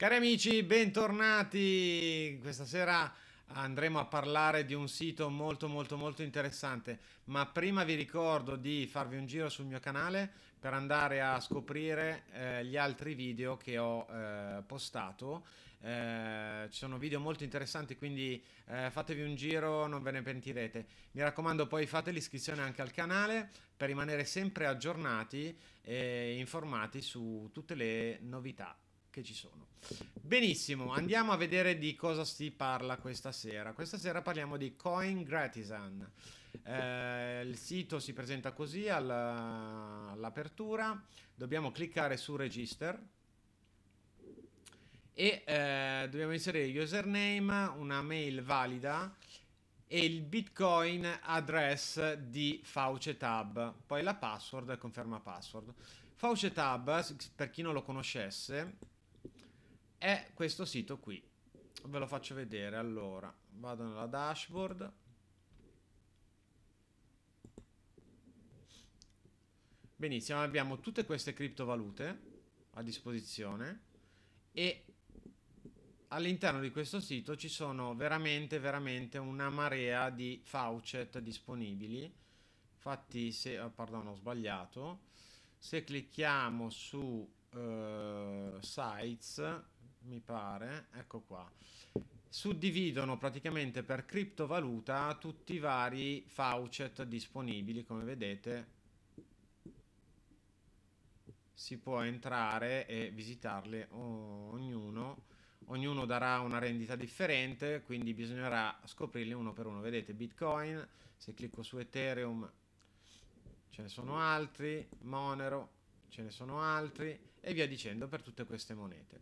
Cari amici, bentornati. Questa sera andremo a parlare di un sito molto molto molto interessante, ma prima vi ricordo di farvi un giro sul mio canale per andare a scoprire eh, gli altri video che ho eh, postato. Eh, ci sono video molto interessanti, quindi eh, fatevi un giro, non ve ne pentirete. Mi raccomando, poi fate l'iscrizione anche al canale per rimanere sempre aggiornati e informati su tutte le novità che ci sono. Benissimo, andiamo a vedere di cosa si parla questa sera. Questa sera parliamo di CoinGratisan. Eh, il sito si presenta così alla, all'apertura, dobbiamo cliccare su Register e eh, dobbiamo inserire username, una mail valida e il bitcoin address di Faucetab, poi la password, conferma password. Faucetab, per chi non lo conoscesse, è questo sito qui. Ve lo faccio vedere. Allora, vado nella dashboard. Benissimo, abbiamo tutte queste criptovalute a disposizione e all'interno di questo sito ci sono veramente, veramente una marea di faucet disponibili. Infatti, se, oh, pardon, ho sbagliato. Se clicchiamo su uh, sites mi pare, ecco qua. Suddividono praticamente per criptovaluta tutti i vari faucet disponibili, come vedete. Si può entrare e visitarli ognuno. Ognuno darà una rendita differente, quindi bisognerà scoprirli uno per uno. Vedete Bitcoin, se clicco su Ethereum ce ne sono altri, Monero ce ne sono altri e via dicendo per tutte queste monete.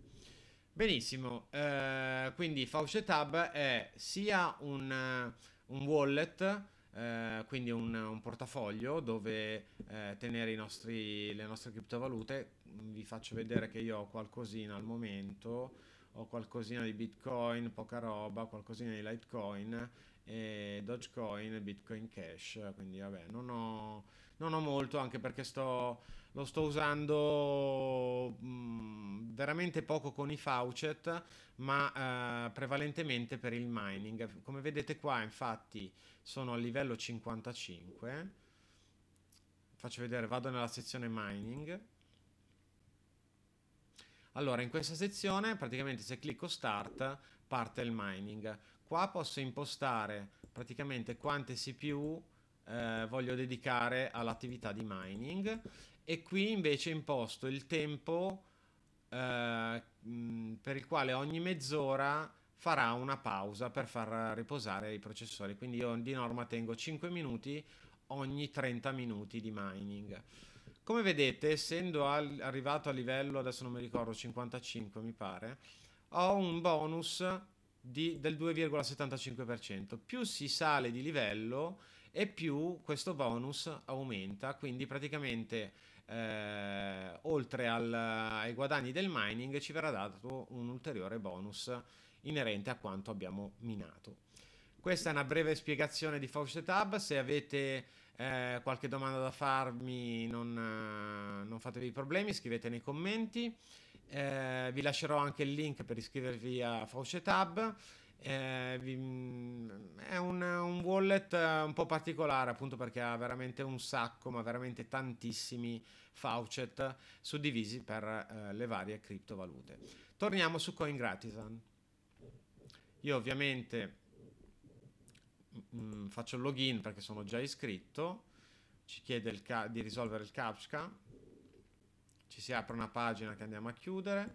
Benissimo, eh, quindi Faucetab è sia un, un wallet, eh, quindi un, un, portafoglio dove eh, tenere nostri, le nostre criptovalute. Vi faccio vedere che io ho qualcosina al momento, ho qualcosina di Bitcoin, poca roba, qualcosina di Litecoin, Dogecoin, Bitcoin Cash, quindi vabbè, non ho, non ho molto anche perché sto lo sto usando mh, mm, veramente poco con i faucet, ma eh, prevalentemente per il mining. Come vedete qua, infatti, sono a livello 55. Faccio vedere, vado nella sezione mining. Allora, in questa sezione, praticamente se clicco start, parte il mining. Qua posso impostare praticamente quante CPU eh, voglio dedicare all'attività di mining e qui invece imposto il tempo eh, per il quale ogni mezz'ora farà una pausa per far riposare i processori. Quindi io di norma tengo 5 minuti ogni 30 minuti di mining. Come vedete, essendo al- arrivato a livello, adesso non mi ricordo, 55 mi pare, ho un bonus di, del 2,75%. Più si sale di livello e più questo bonus aumenta, quindi praticamente eh, oltre al, ai guadagni del mining ci verrà dato un ulteriore bonus inerente a quanto abbiamo minato. Questa è una breve spiegazione di Faucet se avete eh, qualche domanda da farmi non, non, fatevi problemi, scrivete nei commenti. Eh, vi lascerò anche il link per iscrivervi a Faucet eh, è un, un, wallet eh, un po' particolare appunto perché ha veramente un sacco, ma veramente tantissimi faucet suddivisi per eh, le varie criptovalute. Torniamo su CoinGratisan. Io ovviamente mh, mm, faccio il login perché sono già iscritto, ci chiede di risolvere il CAPTCHA, ci si apre una pagina che andiamo a chiudere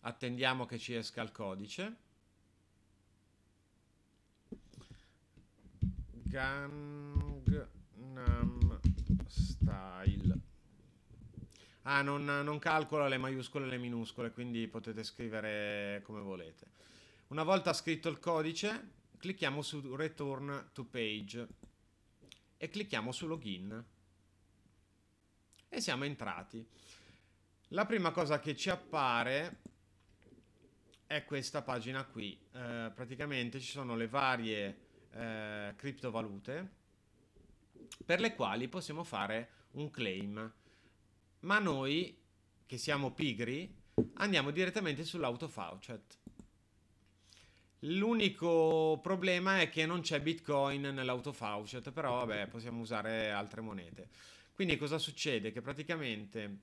attendiamo che ci esca il codice. Gangnam Style. Ah non, non calcola le maiuscole e le minuscole quindi potete scrivere come volete. Una volta scritto il codice clicchiamo su return to page e clicchiamo su login. E siamo entrati. La prima cosa che ci appare è questa pagina qui. Eh, praticamente ci sono le varie eh, criptovalute per le quali possiamo fare un claim. ma noi che siamo pigri andiamo direttamente sull'autofaucet. L'unico problema è che non c'è Bitcoin nell'autofaucet, però vabbè, possiamo usare altre monete. Quindi cosa succede? Che praticamente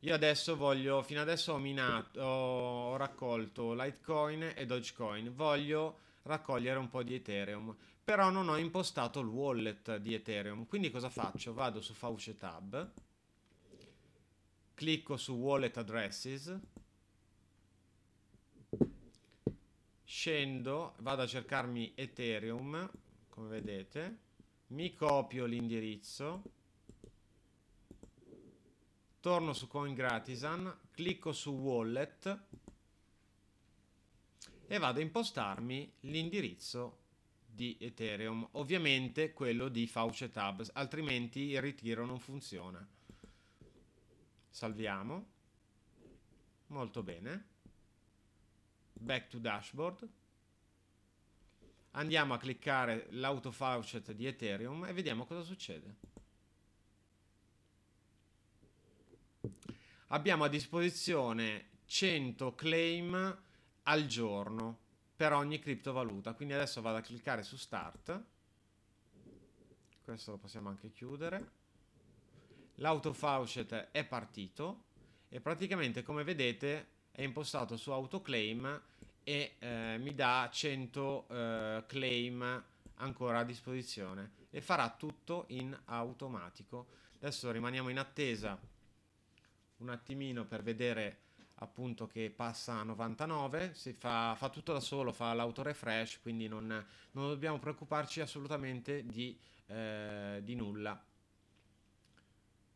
io adesso voglio, fino adesso ho minato, ho raccolto Litecoin e Dogecoin, voglio raccogliere un po' di Ethereum, però non ho impostato il wallet di Ethereum. Quindi cosa faccio? Vado su Faucet Tab, clicco su Wallet Addresses, scendo, vado a cercarmi Ethereum, come vedete, mi copio l'indirizzo, torno su CoinGratisan, clicco su Wallet e vado a impostarmi l'indirizzo di Ethereum, ovviamente quello di Faucet Hub, altrimenti il ritiro non funziona. Salviamo. Molto bene. Back to dashboard. Andiamo a cliccare l'autofaucet di Ethereum e vediamo cosa succede. Abbiamo a disposizione 100 claim al giorno per ogni criptovaluta. Quindi adesso vado a cliccare su Start. Questo lo possiamo anche chiudere. L'autofaucet è partito e praticamente come vedete è impostato su autoclaim e eh, mi dà 100 eh, claim ancora a disposizione e farà tutto in automatico. Adesso rimaniamo in attesa un attimino per vedere appunto che passa a 99, si fa, fa tutto da solo, fa l'auto refresh, quindi non, non dobbiamo preoccuparci assolutamente di, eh, di nulla.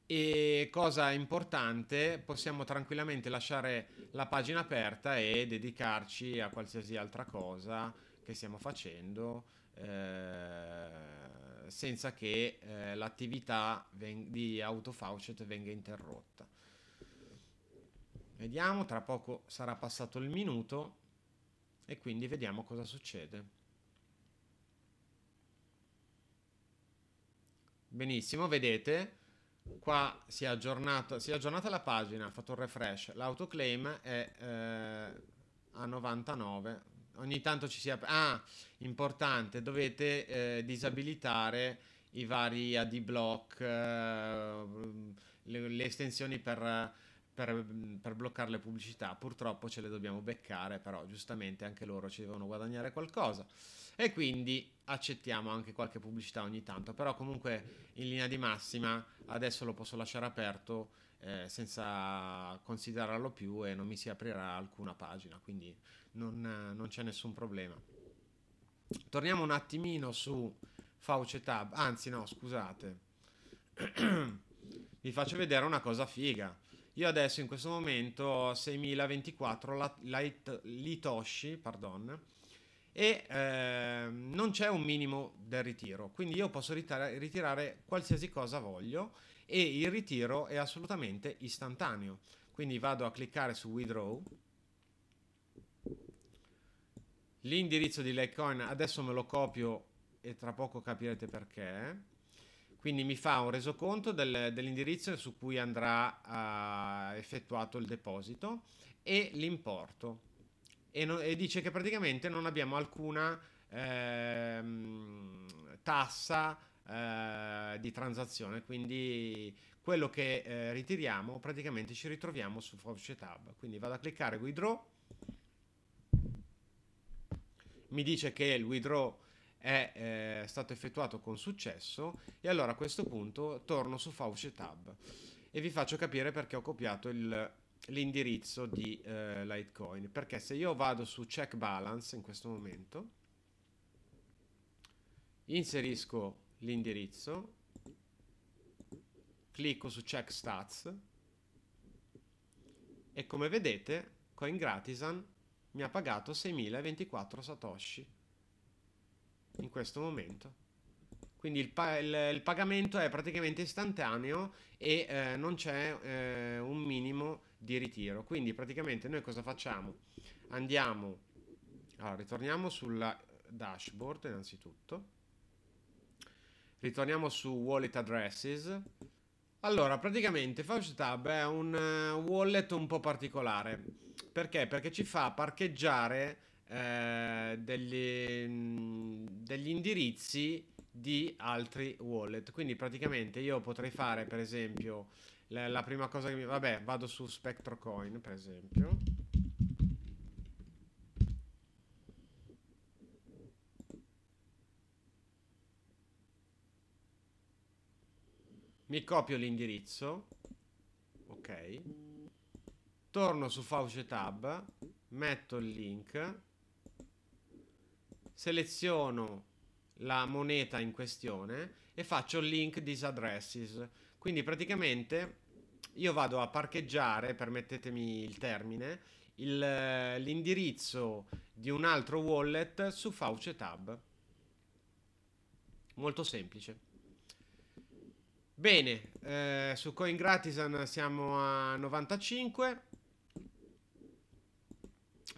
E cosa importante, possiamo tranquillamente lasciare la pagina aperta e dedicarci a qualsiasi altra cosa che stiamo facendo eh, senza che eh, l'attività di AutoFaucet venga interrotta. Vediamo, tra poco sarà passato il minuto e quindi vediamo cosa succede. Benissimo, vedete, qua si è, aggiornato, si è aggiornata la pagina, ha fatto un refresh, l'autoclaim è eh, a 99, ogni tanto ci si apre... Ah, importante, dovete eh, disabilitare i vari AD block, eh, le, le, estensioni per per, per, bloccare le pubblicità. Purtroppo ce le dobbiamo beccare, però giustamente anche loro ci devono guadagnare qualcosa. E quindi accettiamo anche qualche pubblicità ogni tanto. Però comunque in linea di massima adesso lo posso lasciare aperto eh, senza considerarlo più e non mi si aprirà alcuna pagina. Quindi non, non c'è nessun problema. Torniamo un attimino su Fauce Tab. Anzi no, scusate. Vi faccio vedere una cosa figa io adesso in questo momento ho 6024 litoshi, pardon, e eh, non c'è un minimo del ritiro, quindi io posso ritirare qualsiasi cosa voglio e il ritiro è assolutamente istantaneo. Quindi vado a cliccare su withdraw. L'indirizzo di Litecoin adesso me lo copio e tra poco capirete perché quindi mi fa un resoconto del, dell'indirizzo su cui andrà uh, effettuato il deposito e l'importo. E, no, e, dice che praticamente non abbiamo alcuna ehm, tassa eh, di transazione, quindi quello che eh, ritiriamo praticamente ci ritroviamo su Force Tab. Quindi vado a cliccare withdraw, mi dice che il withdraw è eh, stato effettuato con successo e allora a questo punto torno su Fauci Tab e vi faccio capire perché ho copiato il, l'indirizzo di eh, Litecoin. Perché se io vado su check balance in questo momento inserisco l'indirizzo clicco su check stats e come vedete CoinGratisan mi ha pagato 6024 satoshi in questo momento. Quindi il, pa- il, il pagamento è praticamente istantaneo e eh, non c'è eh, un minimo di ritiro. Quindi praticamente noi cosa facciamo? Andiamo, allora ritorniamo sulla dashboard innanzitutto, ritorniamo su wallet addresses, Allora, praticamente FaucetHub è un uh, wallet un po' particolare. Perché? Perché ci fa parcheggiare eh, degli, mm, degli indirizzi di altri wallet. Quindi praticamente io potrei fare, per esempio, la, la prima cosa che mi... Vabbè, vado su SpectroCoin, per esempio. mi copio l'indirizzo, ok, torno su Fauce Tab, metto il link, seleziono la moneta in questione e faccio link disaddresses. Quindi praticamente io vado a parcheggiare, permettetemi il termine, il, l'indirizzo di un altro wallet su Fauce Tab. Molto semplice. Bene, eh, su CoinGratisan siamo a 95.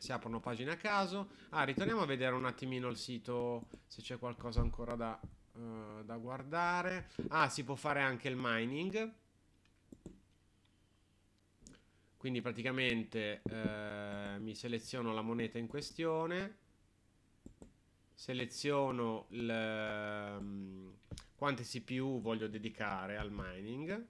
Si aprono pagine a caso. Ah, ritorniamo a vedere un attimino il sito se c'è qualcosa ancora da, uh, da guardare. Ah, si può fare anche il mining. Quindi praticamente eh, mi seleziono la moneta in questione, seleziono il, um, quante CPU voglio dedicare al mining.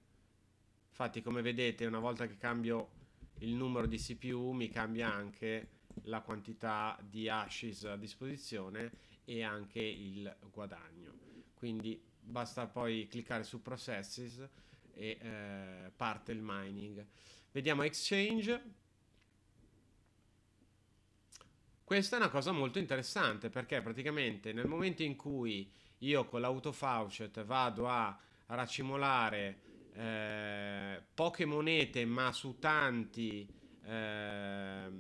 Infatti, come vedete, una volta che cambio il numero di CPU, mi cambia anche la quantità di hashes a disposizione e anche il guadagno. Quindi basta poi cliccare su Processes e eh, parte il mining. Vediamo Exchange. Questa è una cosa molto interessante perché praticamente nel momento in cui io con l'autofaucet vado a racimolare eh, poche monete ma su tanti eh,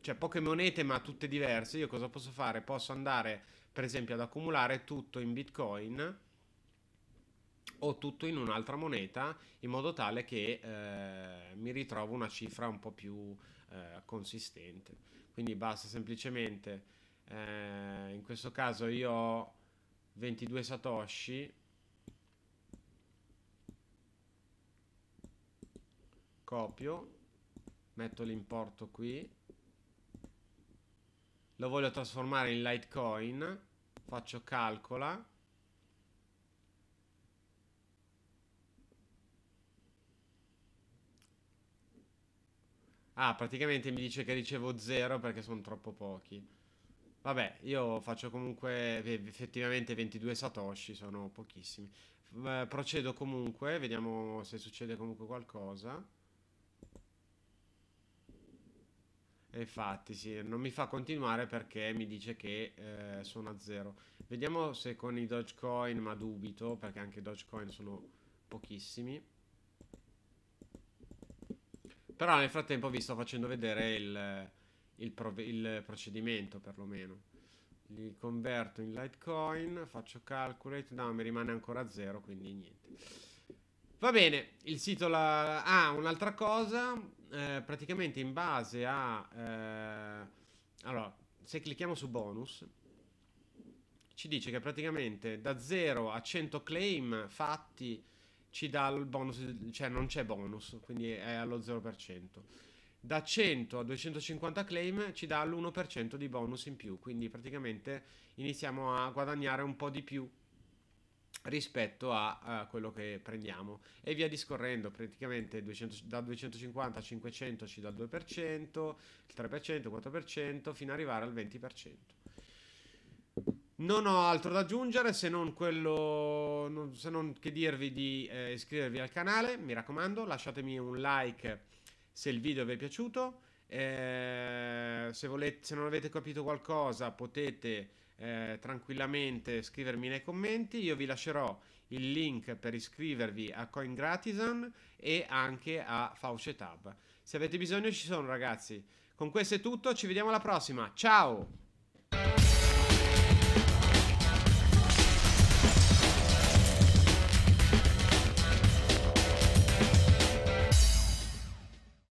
cioè poche monete ma tutte diverse. Io cosa posso fare? Posso andare per esempio ad accumulare tutto in bitcoin o tutto in un'altra moneta in modo tale che eh, mi ritrovo una cifra un po' più eh, consistente. Quindi basta semplicemente eh, in questo caso io ho 22 satoshi. Copio metto l'importo qui lo voglio trasformare in Litecoin faccio calcola ah praticamente mi dice che ricevo 0 perché sono troppo pochi Vabbè, io faccio comunque effettivamente 22 satoshi, sono pochissimi. procedo comunque, vediamo se succede comunque qualcosa. E infatti sì, non mi fa continuare perché mi dice che eh, sono a zero. Vediamo se con i Dogecoin, ma dubito perché anche i Dogecoin sono pochissimi. Però nel frattempo vi sto facendo vedere il il, il procedimento perlomeno. Li converto in Litecoin, faccio calculate, no, mi rimane ancora zero, quindi niente. Va bene, il sito la... Ah, un'altra cosa, eh, praticamente in base a... Eh... Allora, se clicchiamo su bonus, ci dice che praticamente da 0 a 100 claim fatti ci dà il bonus, cioè non c'è bonus, quindi è allo 0% da 100 a 250 claim ci dà l'1% di bonus in più, quindi praticamente iniziamo a guadagnare un po' di più rispetto a, a quello che prendiamo e via discorrendo praticamente 200, da 250 a 500 ci dà il 2% il 3% il 4% fino ad arrivare al 20% non ho altro da aggiungere se non quello se non che dirvi di eh, iscrivervi al canale mi raccomando lasciatemi un like se il video vi è piaciuto. Se, volete, se non avete capito qualcosa potete eh, tranquillamente scrivermi nei commenti. Io vi lascerò il link per iscrivervi a CoinGratisan e anche a Faucetab. Se avete bisogno ci sono ragazzi. Con questo è tutto, ci vediamo alla prossima. Ciao!